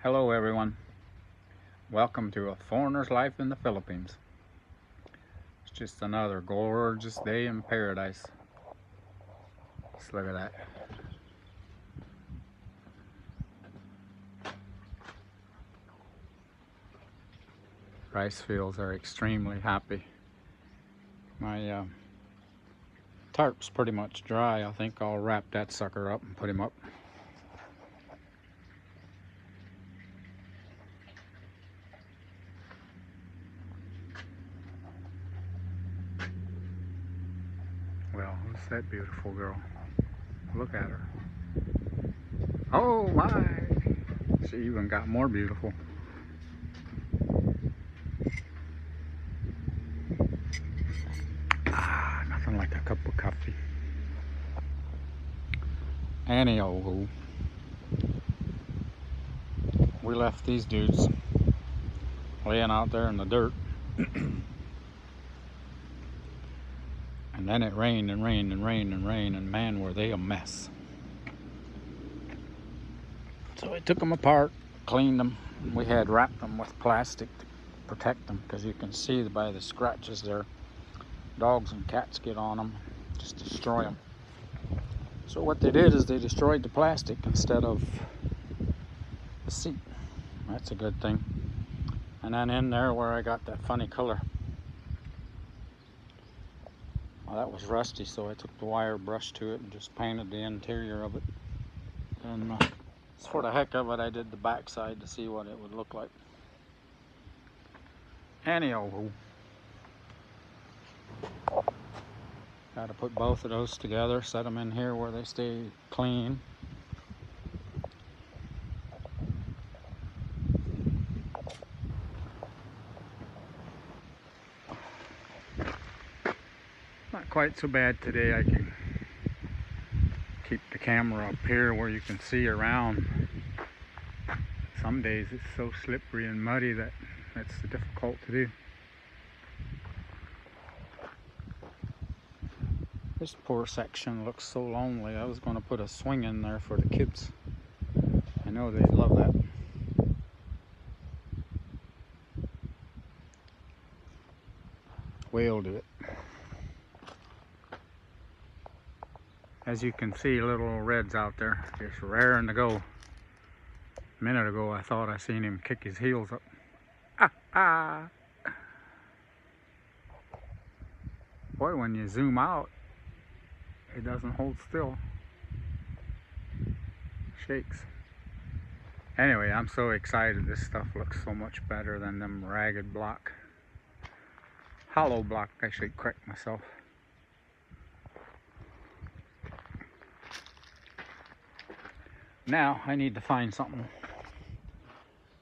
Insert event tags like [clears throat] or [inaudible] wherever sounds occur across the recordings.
Hello everyone. Welcome to A Foreigner's Life in the Philippines. It's just another gorgeous day in paradise. Just look at that. Rice fields are extremely happy. My uh, tarp's pretty much dry. I think I'll wrap that sucker up and put him up. That beautiful girl? Look at her. Oh my! She even got more beautiful. Ah, nothing like a cup of coffee. Anyhow, we left these dudes laying out there in the dirt. [clears throat] and then it rained and rained and rained and rained, and man, were they a mess. So I took them apart, cleaned them. We had wrapped them with plastic to protect them because you can see by the scratches there, dogs and cats get on them, just destroy them. So what they did is they destroyed the plastic instead of the seat. That's a good thing. And then in there where I got that funny color. Well, that was rusty, so I took the wire brush to it and just painted the interior of it. And uh, for the heck of it, I did the backside to see what it would look like. Anyhow, got to put both of those together, set them in here where they stay clean. Quite so bad today. I can keep the camera up here where you can see around. Some days it's so slippery and muddy that it's difficult to do. This poor section looks so lonely. I was going to put a swing in there for the kids. I know they'd love that. We'll do it. As you can see, little reds out there, just raring to go. A minute ago, I thought I seen him kick his heels up. Ah, [laughs] ah. Boy, when you zoom out, it doesn't hold still. Shakes. Anyway, I'm so excited. This stuff looks so much better than them ragged block. Hollow block, I should correct myself. Now I need to find something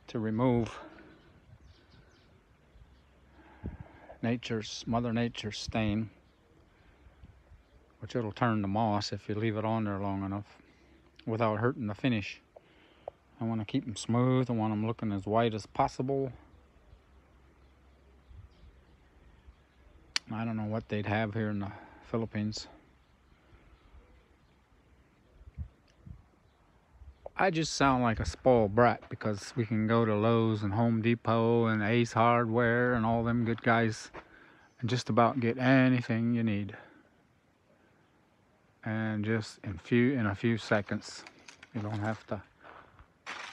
to remove nature's mother nature's stain which it'll turn to moss if you leave it on there long enough without hurting the finish. I want to keep them smooth. I want them looking as white as possible. I don't know what they'd have here in the Philippines I just sound like a spoiled brat because we can go to Lowe's and Home Depot and Ace Hardware and all them good guys and just about get anything you need. And just in few in a few seconds. You don't have to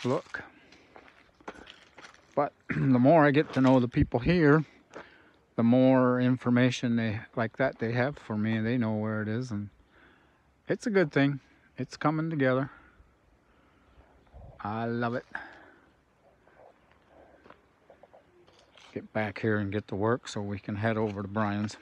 look. But [clears throat] the more I get to know the people here, the more information they like that they have for me they know where it is and it's a good thing. It's coming together. I love it. Get back here and get to work so we can head over to Brian's.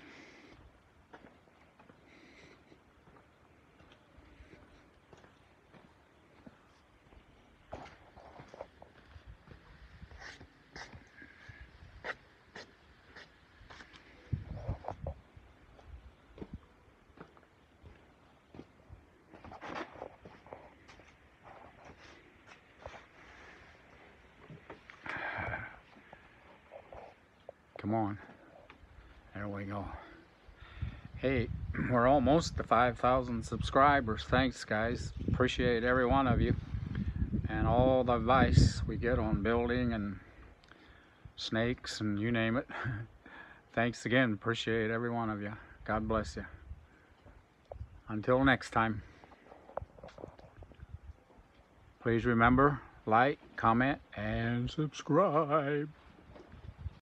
Come on. There we go. Hey, [clears throat] we're almost to 5,000 subscribers. Thanks, guys. Appreciate every one of you. and all the advice we get on building and snakes and you name it. [laughs] Thanks again. Appreciate every one of you. God bless you. Until next time. Please remember, like, comment, and subscribe.